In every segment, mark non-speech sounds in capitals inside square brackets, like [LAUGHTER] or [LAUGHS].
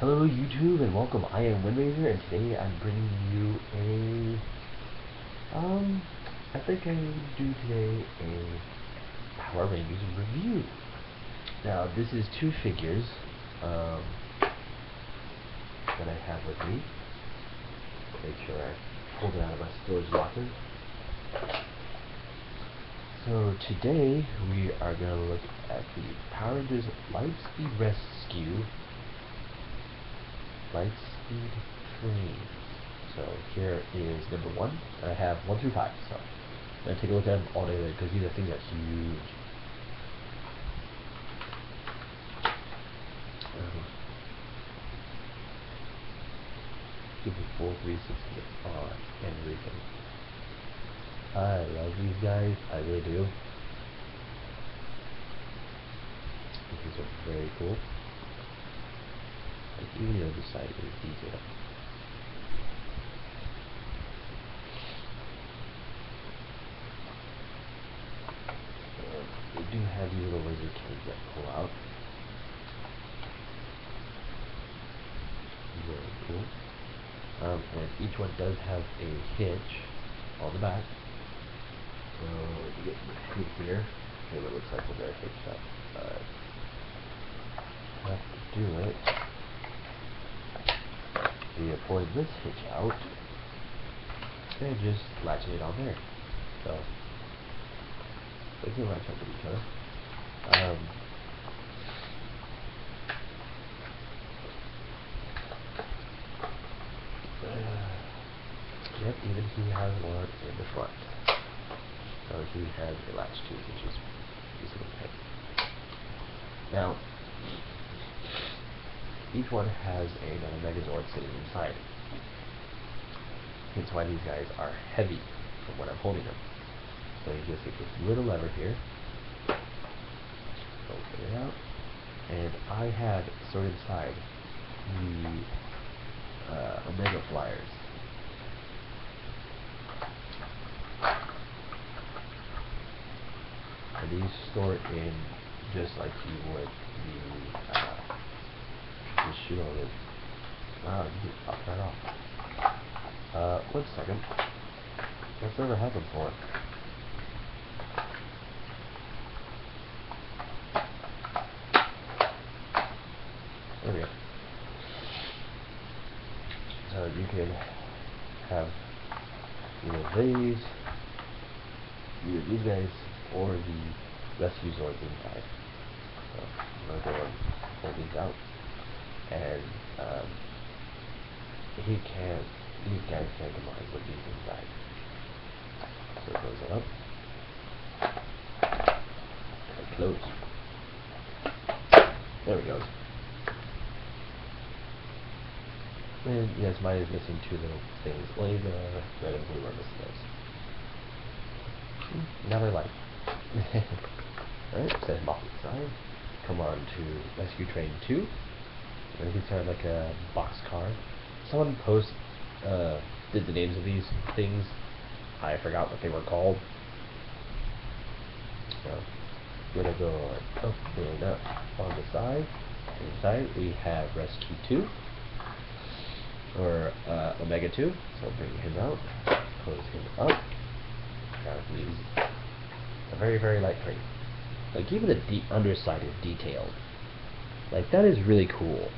Hello YouTube and welcome. I am Windrazor and today I'm bringing you a um I think I do today a Power Rangers review. Now this is two figures um, that I have with me. Make sure I pulled it out of my storage locker. So today we are going to look at the Power Rangers Lightspeed Rescue Lightspeed Train. So here is number one. I have one through five. So to take a look at them all together because these are things that are huge. Um, give me full 360 on everything. I love these guys. I really do. These are very cool. Even the other side is detailed. they do have these little laser cannons that pull out. Very cool. Um, and each one does have a hitch on the back. So if you get the hitch here. It looks like when they're hitched up. Uh, have to do it. We are this hitch out and just latching it on there. So they can latch up with each other. Um, uh, yep, even he has one in the front. So he has a latch too, which is easily picked. Now, each one has another Megazord sitting inside. Hence why these guys are heavy from when I'm holding them. So you just get this little lever here. Open it out. And I had stored inside the uh, Omega Flyers. And these store in just like you would the uh, the shield is wow you just pop that off. Uh one second. That's never happened before. There we go. So you can have either these, either these guys, or the rescue zords inside. So I'm gonna go and pull these out, and um, he can't. These guys can't combine with these inside. So close it up. And close. There we go. And yes, mine is missing two little things. Only the red and blue are missing those. Hmm, Now like. [LAUGHS] Alright, set him off the side. Come on to Rescue Train 2. And he sound like a box car. Someone post uh, did the names of these things. I forgot what they were called. So gonna go and up on the side. Inside we have Rescue 2 or uh, Omega 2. So I'll bring him out, close him up. Now he's a very, very light train. Like even the de underside is detailed. Like that is really cool.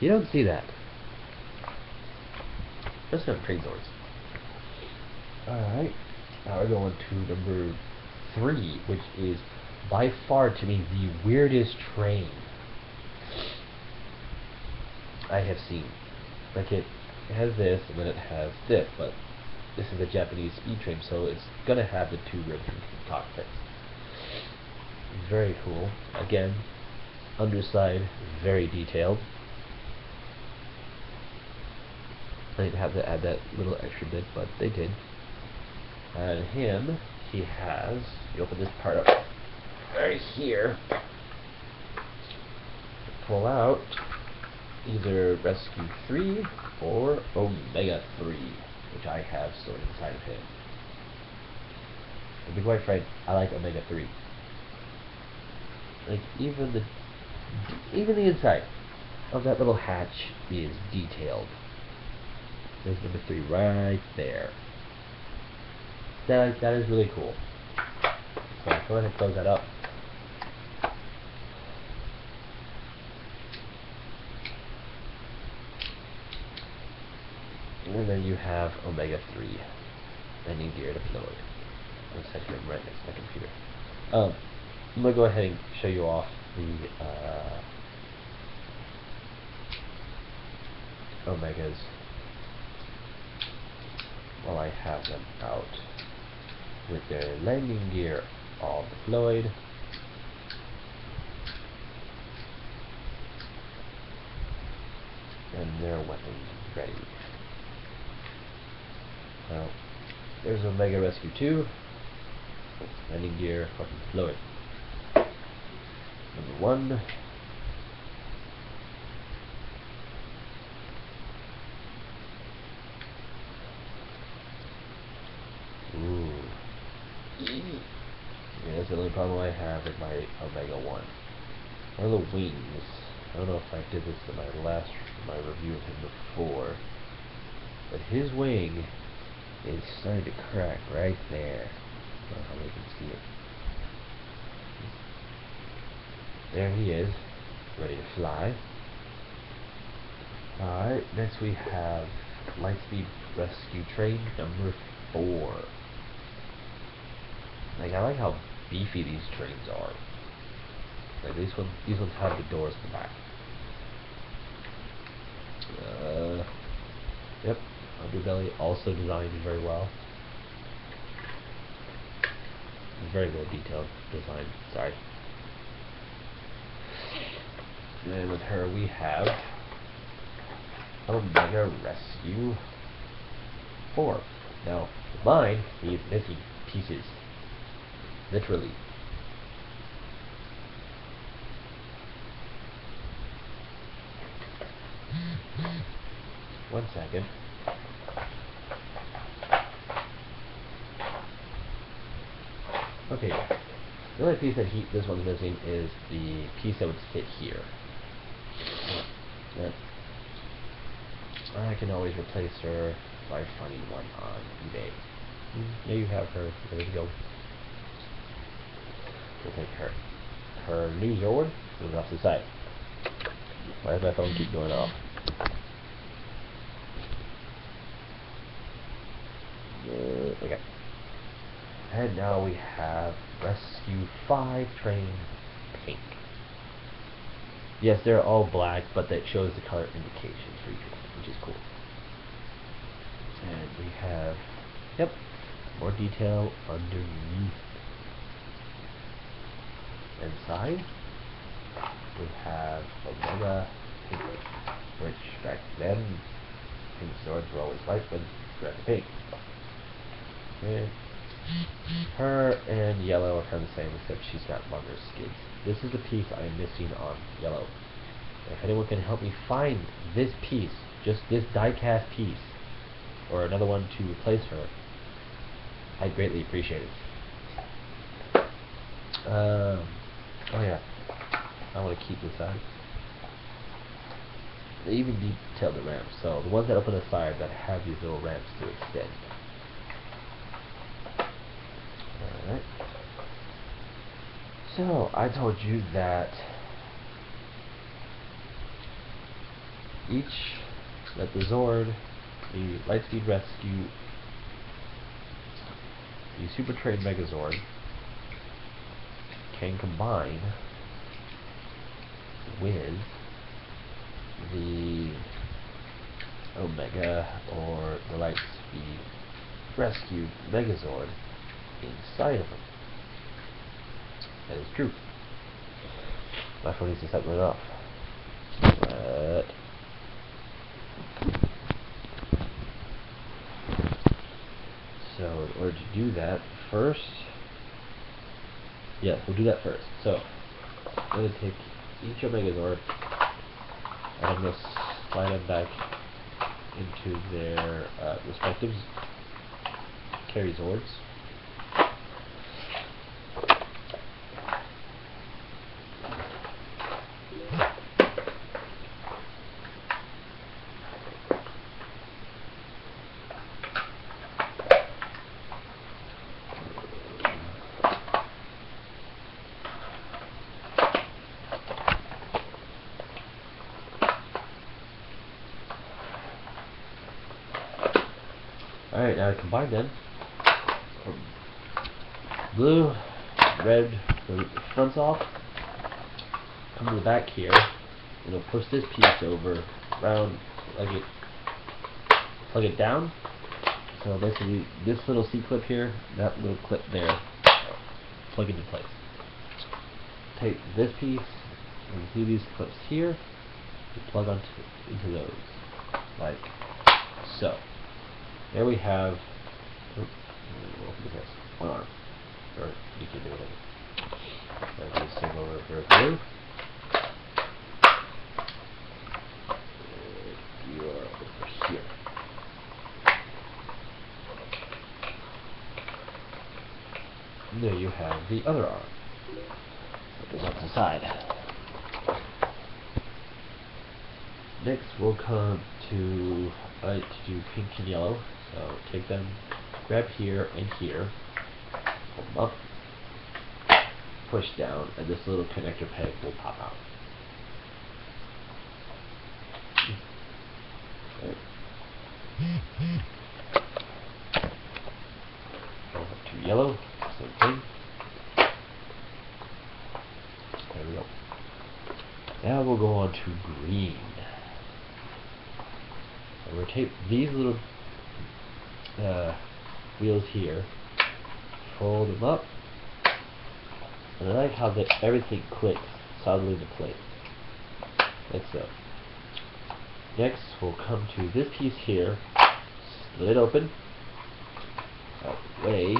You don't see that. Let's have train doors. Alright. Now we're going to number three, which is by far to me the weirdest train I have seen. Like it, it has this and then it has this, but this is a Japanese speed train, so it's gonna have the two ribbon cockpits. Very cool. Again, underside very detailed. Didn't have to add that little extra bit, but they did. And him, he has, you open this part up right here, pull out either Rescue 3 or Omega 3, which I have stored inside of him. To be quite frank, I like Omega 3. Like, even the, even the inside, of that little hatch is detailed. There's number three right there. That, that is really cool. So go ahead and close that up. And then you have Omega 3 landing gear deployed. I'll set you right next to my computer. Um, I'm going to go ahead and show you off the uh, Omegas while I have them out with the landing gear all deployed and their weapons ready. Now, there's Omega Rescue 2, landing gear, fucking deployed. Number 1, the only problem I have with my Omega 1. One of the wings. I don't know if I did this in my last my review of him before. But his wing is starting to crack right there. I don't know how can see it. There he is, ready to fly. Alright, next we have Lightspeed Rescue Train number four. Like I like how beefy these trains are. Like these ones, these ones have the doors in the back. Uh, yep, underbelly also designed very well. Very well detailed design. Sorry. And with her we have Omega Rescue 4. Now, mine needs missing pieces. Literally. One second. Okay, the only piece that he, this one's missing is the piece that would fit here. I can always replace her by finding one on eBay. Mm-hmm. There you have her. There we go. We'll take her. Her new Zord is off the side. Why does my phone keep going off? Uh, okay. And now we have Rescue 5 Train Pink. Yes, they're all black, but that shows the color indications for each which is cool. And we have, yep, more detail underneath. Inside, we have Omega Pink, which back then, pink Zords were always white, but red and pink. And her and yellow are kind of the same, except she's got longer skids. This is the piece I'm missing on yellow. If anyone can help me find this piece, just this die-cast piece, or another one to replace her, I'd greatly appreciate it. Um, oh yeah, I want to keep this out. They even detail the ramps, so the ones that open the side that have these little ramps to extend. Alright. So, I told you that each, that the Zord, the Lightspeed Rescue, the Super Train Megazord, can combine with the Omega or the Lightspeed Rescue Megazord inside of them. That is true. My phone needs to stop going off. But so in order to do that, first yes, we'll do that first. So I'm gonna take each Omega Omegazord and I'm gonna slide them back into their uh, respective carry Zords. Alright, Uh, now to combine them. Blue, red, the fronts off. Come to the back here. And we'll push this piece over, round, like it, plug it down. So basically, this little C-clip here, that little clip there, plug into place. Take this piece, and see these clips here, you plug onto into those, like so. There we have, this, one arm, or you can do it. So this thing over for. You are over here. And there you have the other arm. Goes off to the side. Next we'll come to uh, to do pink and yellow. So take them, grab here and here, pull them up, push down, and this little connector peg will pop out. to yellow, same thing. There we go. Now we'll go on to green. And rotate these little wheels here, fold them up, and I like how that everything clicks solidly into place. Like so. Next, we'll come to this piece here, split it open, that way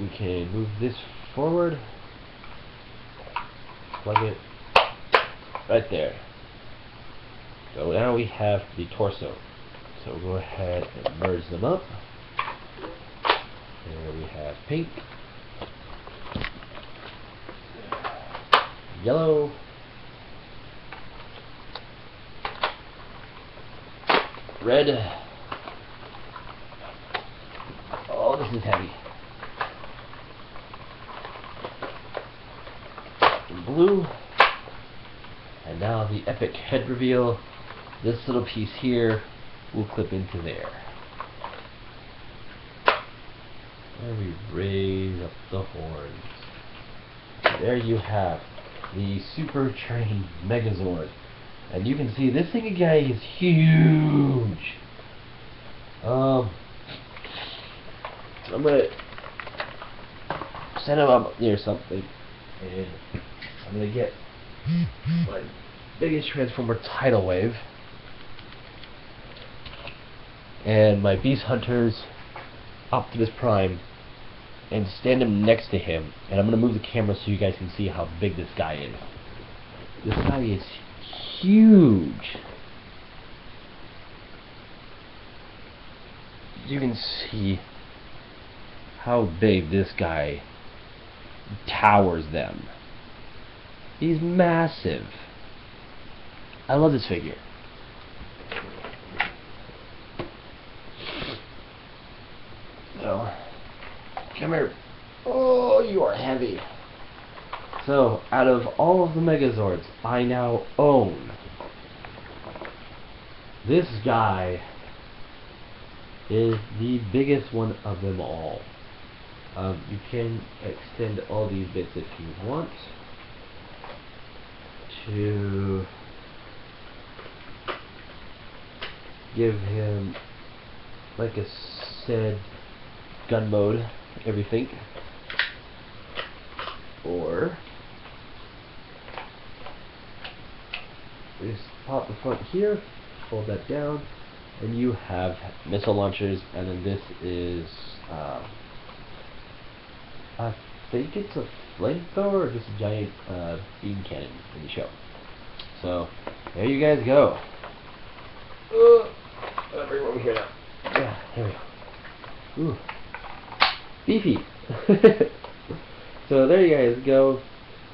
we can move this forward, plug it right there. So now we have the torso. So we'll go ahead and merge them up. There we have pink, yellow, red. Oh, this is heavy. blue. And now the epic head reveal. This little piece here will clip into there. And we raise up the horns. There you have the Super Train Megazord. And you can see this thing guy is huge. Um, I'm gonna set him up near something, and I'm gonna get my biggest Transformer tidal wave and my Beast Hunters Optimus Prime and stand him next to him and I'm gonna move the camera so you guys can see how big this guy is. This guy is huge. You can see how big this guy towers them. He's massive. I love this figure. So, come here. Oh, you are heavy. So, out of all of the Megazords I now own, this guy is the biggest one of them all. Um, you can extend all these bits if you want to give him like I said gun mode everything or just pop the front here fold that down and you have missile launchers and then this is uh, I think it's a flamethrower or just a giant uh, beam cannon in the show. So, there you guys go. Uh, I'll bring over here now. Yeah, there we go. Ooh. Beefy. [LAUGHS] so there you guys go.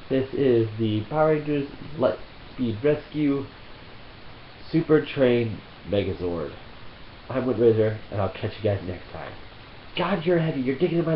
This is the Power Rangers Light Speed Rescue Super Train Megazord. I'm Wood and I'll catch you guys next time. God, you're heavy. You're digging in my